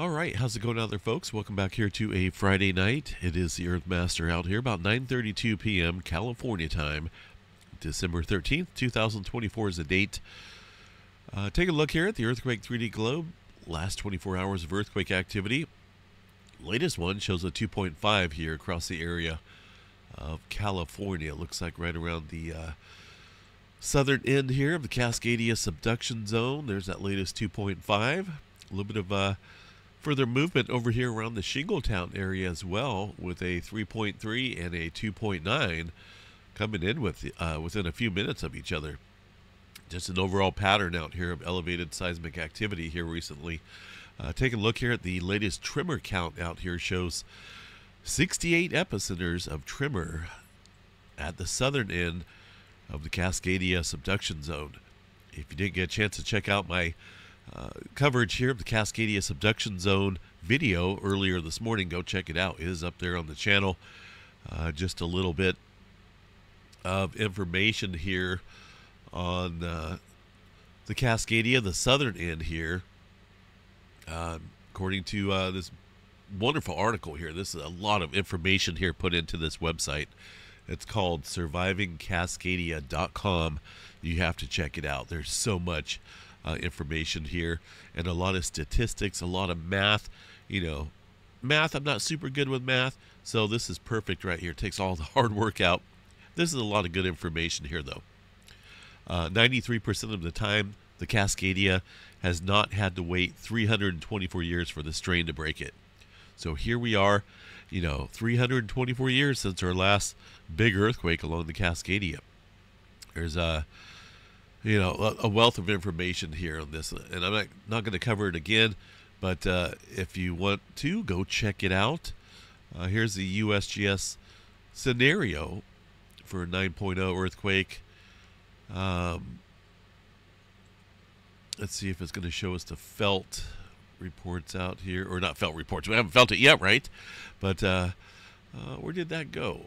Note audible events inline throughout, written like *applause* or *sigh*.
All right, how's it going out there, folks? Welcome back here to a Friday night. It is the Earthmaster out here, about 9:32 p.m. California time, December 13th, 2024 is the date. Uh, take a look here at the Earthquake 3D globe. Last 24 hours of earthquake activity. Latest one shows a 2.5 here across the area of California. Looks like right around the uh, southern end here of the Cascadia subduction zone. There's that latest 2.5. A little bit of uh, further movement over here around the Shingletown area as well, with a 3.3 and a 2.9 coming in with uh, within a few minutes of each other. Just an overall pattern out here of elevated seismic activity here recently. Uh, take a look here at the latest tremor count out here shows 68 epicenters of tremor at the southern end of the Cascadia subduction zone. If you didn't get a chance to check out my uh, coverage here of the Cascadia subduction zone video earlier this morning, go check it out. It is up there on the channel. Uh, just a little bit of information here on uh, the Cascadia, the southern end here. Uh, according to uh, this wonderful article here, this is a lot of information here put into this website. It's called survivingcascadia.com. You have to check it out. There's so much uh, information here and a lot of statistics, a lot of math. You know, math, I'm not super good with math, so this is perfect right here. It takes all the *laughs* hard work out. This is a lot of good information here, though. Uh, 93% of the time, the Cascadia has not had to wait 324 years for the strain to break it. So here we are, you know, 324 years since our last big earthquake along the Cascadia. There's a, you know, a wealth of information here on this, and I'm not, not going to cover it again, but uh, if you want to, go check it out. Uh, here's the USGS scenario for a 9.0 earthquake. Um, let's see if it's going to show us the felt reports out here, or not felt reports. We haven't felt it yet, right? But uh, uh, where did that go?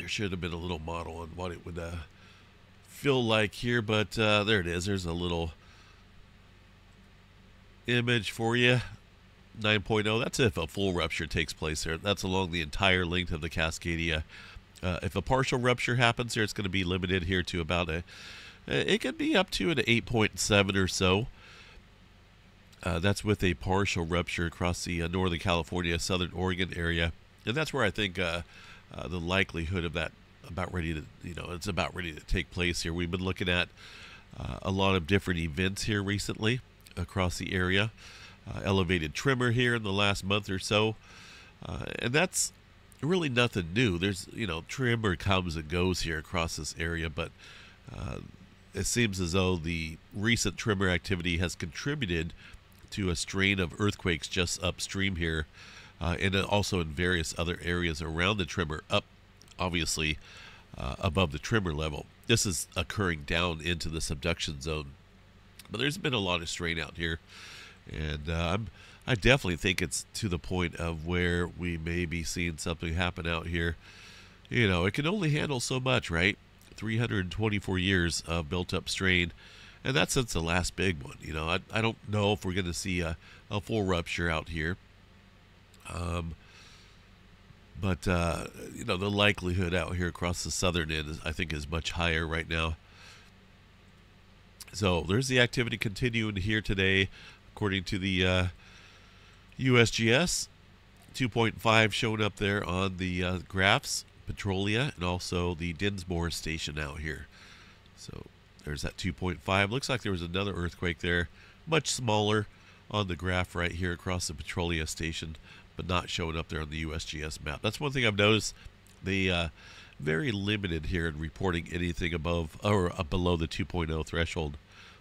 There should have been a little model on what it would uh, feel like here, but uh, there it is. There's a little image for you. 9.0. That's if a full rupture takes place there. That's along the entire length of the Cascadia. Uh, if a partial rupture happens here, it's going to be limited here to about a. It could be up to an 8.7 or so. Uh, that's with a partial rupture across the uh, Northern California, Southern Oregon area, and that's where I think uh, uh, the likelihood of that about ready to, you know, it's about ready to take place here. We've been looking at uh, a lot of different events here recently across the area. Uh, elevated tremor here in the last month or so, and that's really nothing new. There's, you know, tremor comes and goes here across this area, but it seems as though the recent tremor activity has contributed to a strain of earthquakes just upstream here, uh, and also in various other areas around the tremor, up obviously uh, above the tremor level. This is occurring down into the subduction zone, but there's been a lot of strain out here, and uh, I definitely think it's to the point of where we may be seeing something happen out here. You know, it can only handle so much, right? 324 years of built up strain and that's since the last big one. You know, I, I don't know if we're going to see a, a full rupture out here. Um, but uh, you know, the likelihood out here across the southern end, is, I think, is much higher right now. So there's the activity continuing here today, according to the uh, USGS. 2.5 showing up there on the uh, graphs, Petrolia, and also the Dinsmore station out here. So there's that 2.5. Looks like there was another earthquake there, much smaller on the graph right here across the Petrolia station, but not showing up there on the USGS map. That's one thing I've noticed. They uh, very limited here in reporting anything above or below the 2.0 threshold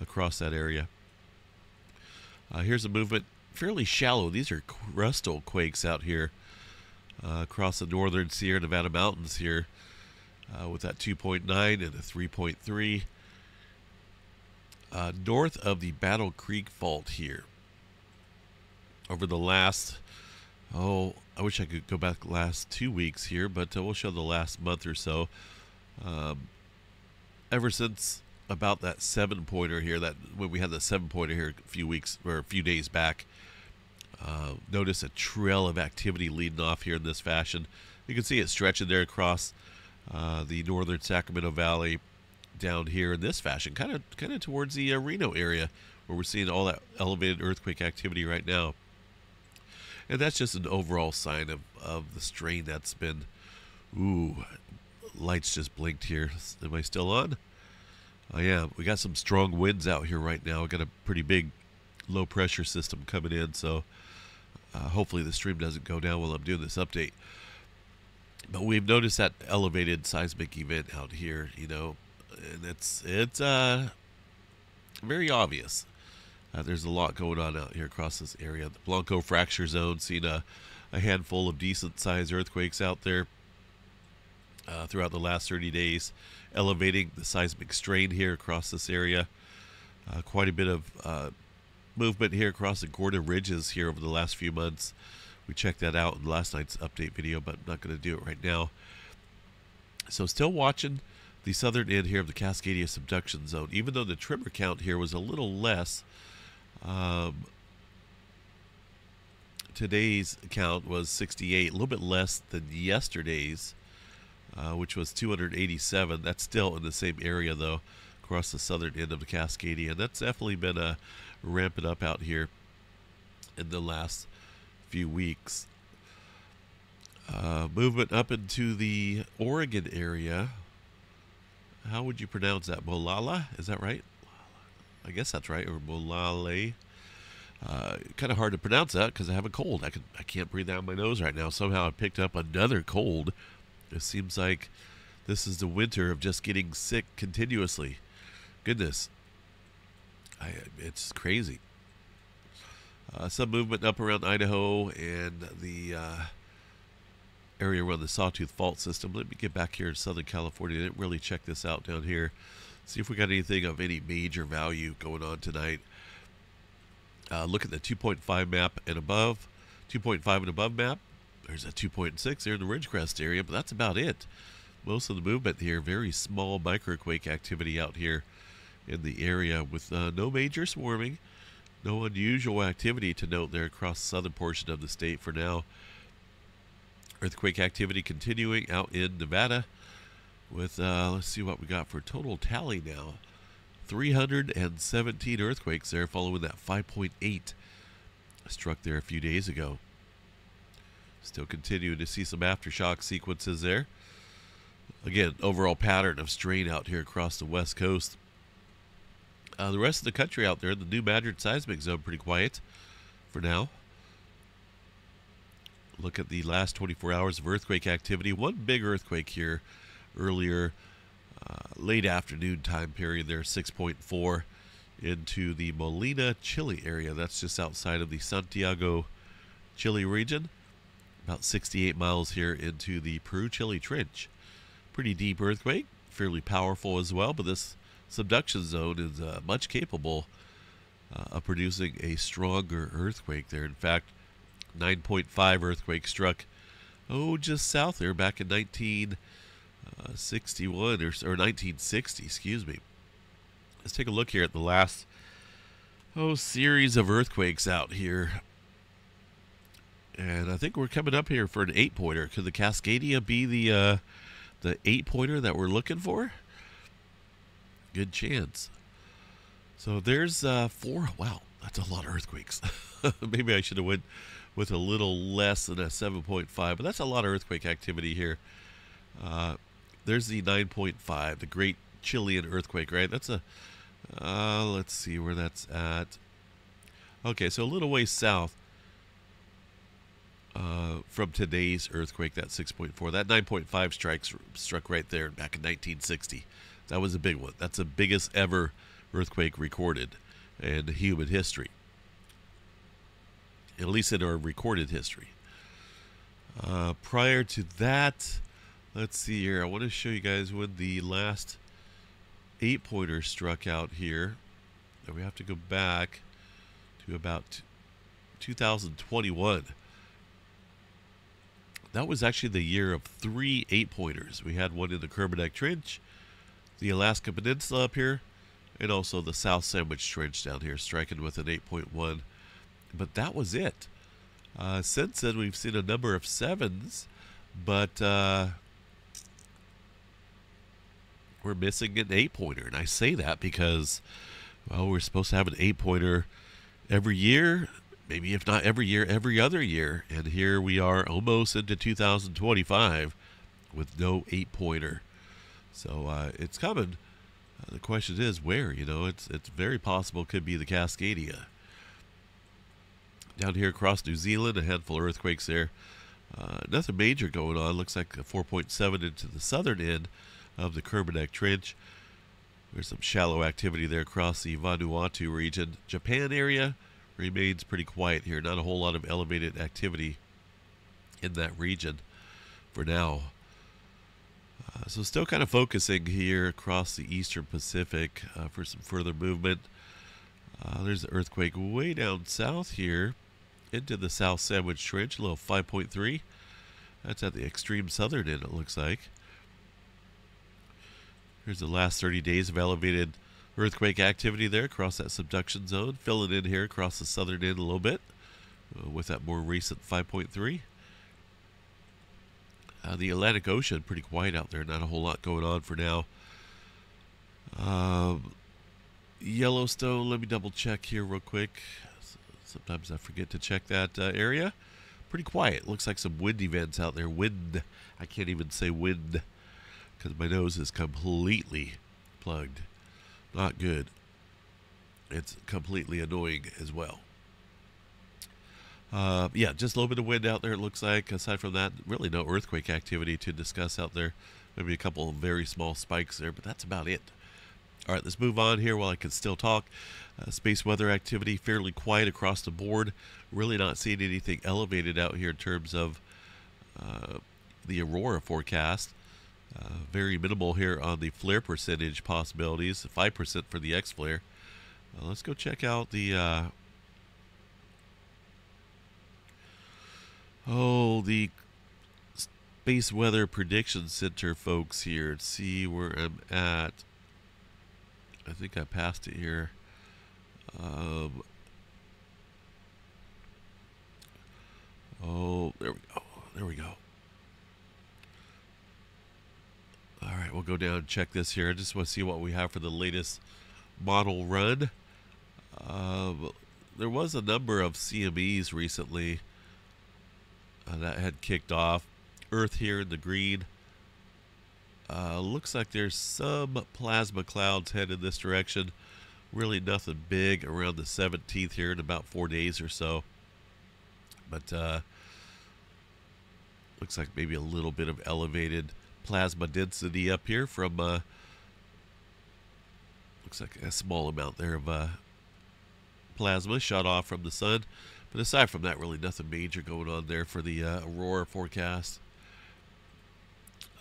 across that area. Uh, here's a movement fairly shallow. These are crustal quakes out here uh, across the northern Sierra Nevada mountains here uh, with that 2.9 and a 3.3 uh, north of the Battle Creek Fault here. Over the last, oh, I wish I could go back last two weeks here, but uh, we'll show the last month or so. Um, ever since about that seven pointer here. That when we had the seven pointer here a few weeks or a few days back. Uh, notice a trail of activity leading off here in this fashion. You can see it stretching there across uh, the northern Sacramento Valley down here in this fashion, kind of kind of towards the Reno area where we're seeing all that elevated earthquake activity right now. And that's just an overall sign of, of the strain that's been. Ooh, lights just blinked here. Am I still on? I am. We got some strong winds out here right now. We got a pretty big low pressure system coming in, so uh, hopefully the stream doesn't go down while I'm doing this update. But we've noticed that elevated seismic event out here, you know, and it's it's uh, very obvious. Uh, there's a lot going on out here across this area. The Blanco fracture zone, seen a, a handful of decent sized earthquakes out there uh, throughout the last 30 days, elevating the seismic strain here across this area. Uh, quite a bit of uh, movement here across the Gorda Ridges here over the last few months. We checked that out in last night's update video, but I'm not going to do it right now. So still watching the southern end here of the Cascadia subduction zone. Even though the tremor count here was a little less, um, today's count was 68, a little bit less than yesterday's, uh, which was 287. That's still in the same area, though, across the southern end of the Cascadia. That's definitely been a ramping up out here in the last few weeks. Uh, movement up into the Oregon area. How would you pronounce that? Molalla? Is that right? I guess that's right, or Molale. Uh, kind of hard to pronounce that because I have a cold. I can I can't breathe out my nose right now. Somehow I picked up another cold. It seems like this is the winter of just getting sick continuously. Goodness, I, it's crazy. Uh, some movement up around Idaho and the uh, area around the Sawtooth Fault System. Let me get back here in Southern California. I didn't really check this out down here. See if we got anything of any major value going on tonight. Uh, look at the 2.5 map and above. 2.5 and above map. There's a 2.6 there in the Ridgecrest area, but that's about it. Most of the movement here, very small microquake activity out here in the area with uh, no major swarming. No unusual activity to note there across the southern portion of the state for now. Earthquake activity continuing out in Nevada with, uh, let's see what we got for total tally now. 317 earthquakes there following that 5.8 struck there a few days ago. Still continuing to see some aftershock sequences there. Again, overall pattern of strain out here across the west coast. Uh, the rest of the country out there, the New Madrid seismic zone, pretty quiet for now. Look at the last 24 hours of earthquake activity. One big earthquake here earlier, uh, late afternoon time period there, 6.4 into the Molina, Chile area. That's just outside of the Santiago, Chile region. About 68 miles here into the Peru Chile Trench. Pretty deep earthquake, fairly powerful as well, but this subduction zone is uh, much capable uh, of producing a stronger earthquake there. In fact, 9.5 earthquake struck, oh, just south there back in 1961 uh, or, or 1960, excuse me. Let's take a look here at the last oh series of earthquakes out here. And I think we're coming up here for an eight pointer. Could the Cascadia be the uh, the eight pointer that we're looking for? good chance. So there's uh, four. Wow, that's a lot of earthquakes. *laughs* Maybe I should have went with a little less than a 7.5, but that's a lot of earthquake activity here. Uh, there's the 9.5, the Great Chilean earthquake, right? That's a. Uh, let's see where that's at. Okay, so a little way south uh, from today's earthquake, that 6.4. That 9.5 strikes struck right there back in 1960. That was a big one. That's the biggest ever earthquake recorded in human history, at least in our recorded history. Uh, prior to that, let's see here. I want to show you guys when the last eight pointer struck out here. And we have to go back to about 2021. That was actually the year of three eight pointers. We had one in the Kermadec Trench, the Alaska Peninsula up here, and also the South Sandwich Trench down here, striking with an 8.1. But that was it. Uh, since then, we've seen a number of sevens, but uh, we're missing an eight pointer. And I say that because, well, we're supposed to have an eight pointer every year, maybe if not every year, every other year. And here we are almost into 2025 with no eight pointer. So uh, it's coming. Uh, the question is where. You know, it's it's very possible it could be the Cascadia. Down here across New Zealand, a handful of earthquakes there. Uh, nothing major going on. Looks like a 4.7 into the southern end of the Kermadec Trench. There's some shallow activity there across the Vanuatu region. Japan area remains pretty quiet here. Not a whole lot of elevated activity in that region for now. Uh, so still kind of focusing here across the eastern Pacific uh, for some further movement. Uh, there's an earthquake way down south here into the South Sandwich Trench, a little 5.3. That's at the extreme southern end, it looks like. Here's the last 30 days of elevated earthquake activity there across that subduction zone. Filling in here across the southern end a little bit uh, with that more recent 5.3. Uh, the Atlantic Ocean, pretty quiet out there. Not a whole lot going on for now. Um, Yellowstone, let me double check here real quick. Sometimes I forget to check that uh, area. Pretty quiet. Looks like some wind events out there. Wind. I can't even say wind because my nose is completely plugged. Not good. It's completely annoying as well. Uh, yeah, just a little bit of wind out there, it looks like. Aside from that, really no earthquake activity to discuss out there. Maybe a couple of very small spikes there, but that's about it. All right, let's move on here while I can still talk. Uh, space weather activity fairly quiet across the board. Really not seeing anything elevated out here in terms of uh, the aurora forecast. Uh, very minimal here on the flare percentage possibilities, 5% for the X flare. Uh, let's go check out the uh, Oh, the Space Weather Prediction Center folks here. See where I'm at. I think I passed it here. Um, oh, there we go. There we go. All right, we'll go down and check this here. I just want to see what we have for the latest model run. Um, there was a number of CMEs recently uh, that had kicked off. Earth here in the green. Uh, looks like there's some plasma clouds headed this direction. Really nothing big around the 17th here in about four days or so. But uh, looks like maybe a little bit of elevated plasma density up here from uh, looks like a small amount there of uh, plasma shot off from the sun. But aside from that, really nothing major going on there for the uh, Aurora forecast.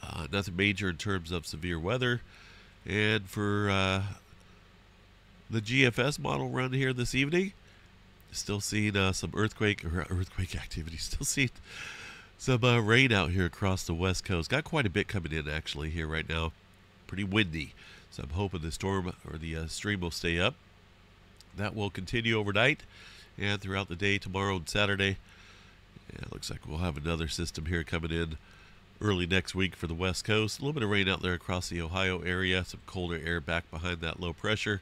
Uh, nothing major in terms of severe weather. And for uh, the GFS model run here this evening, still seeing uh, some earthquake or earthquake activity. *laughs* Still seeing some uh, rain out here across the west coast. Got quite a bit coming in actually here right now. Pretty windy. So I'm hoping the storm or the uh, stream will stay up. That will continue overnight and throughout the day tomorrow and Saturday. Yeah, it looks like we'll have another system here coming in early next week for the west coast. A little bit of rain out there across the Ohio area, some colder air back behind that low pressure.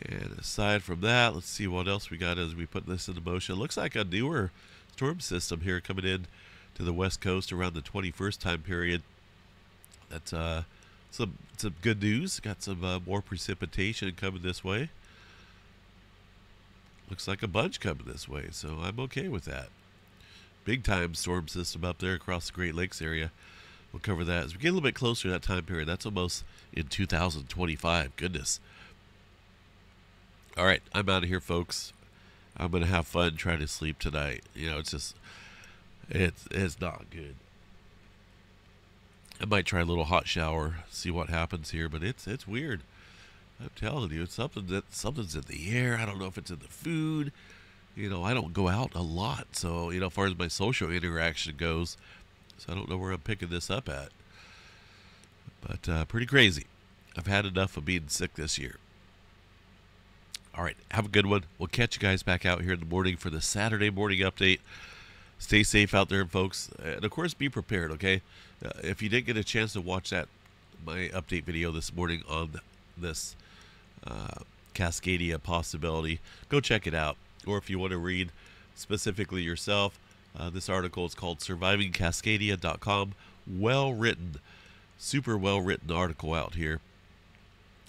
And aside from that, let's see what else we got as we put this into motion. Looks like a newer storm system here coming in to the west coast around the 21st time period. That's uh, some some good news. Got some uh, more precipitation coming this way. Looks like a bunch coming this way, so I'm okay with that. Big time storm system up there across the Great Lakes area. We'll cover that as we get a little bit closer to that time period. That's almost in 2025. Goodness. All right, I'm out of here, folks. I'm gonna have fun trying to sleep tonight. You know, it's just it's it's not good. I might try a little hot shower, see what happens here, but it's it's weird. I'm telling you, it's something that something's in the air. I don't know if it's in the food. You know, I don't go out a lot, so you know, as far as my social interaction goes, so I don't know where I'm picking this up at. But uh, pretty crazy. I've had enough of being sick this year. All right, have a good one. We'll catch you guys back out here in the morning for the Saturday morning update. Stay safe out there, folks, and of course, be prepared. Okay, uh, if you didn't get a chance to watch that my update video this morning on this uh, Cascadia possibility, go check it out. Or if you want to read specifically yourself, uh, this article is called SurvivingCascadia.com. Well written, super well written article out here.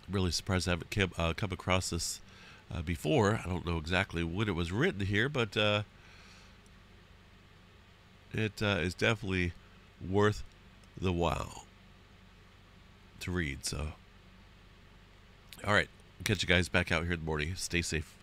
Really surprised I haven't come, uh, come across this uh, before. I don't know exactly when it was written here, but uh, it uh, is definitely worth the while to read. So, all right, catch you guys back out here in the morning. Stay safe.